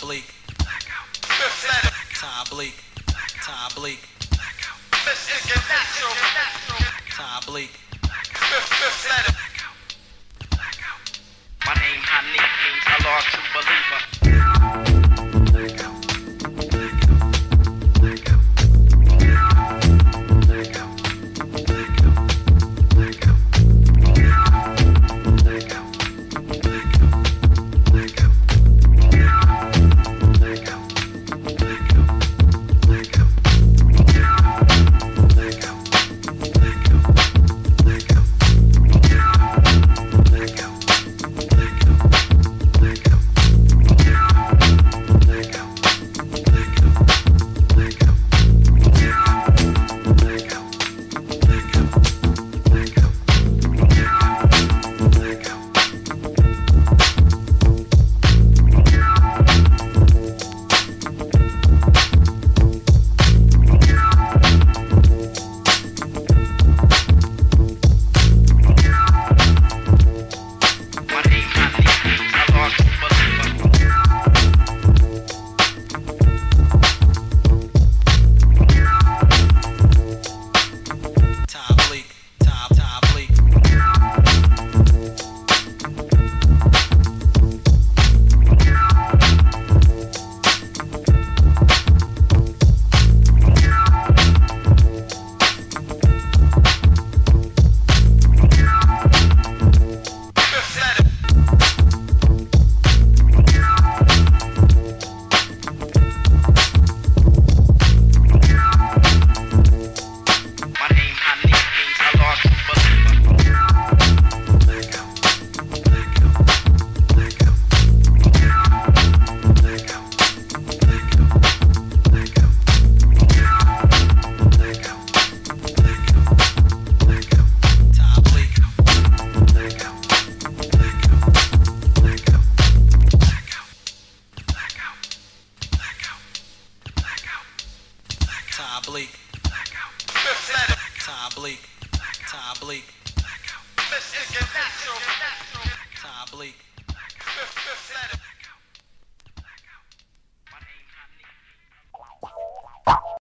Bleak, Fifth letter. Tableek, Ty Bleak, International. Tableek. Fifth Bleak, Fifth letter. Tableek, Ty Bleak, Tableek.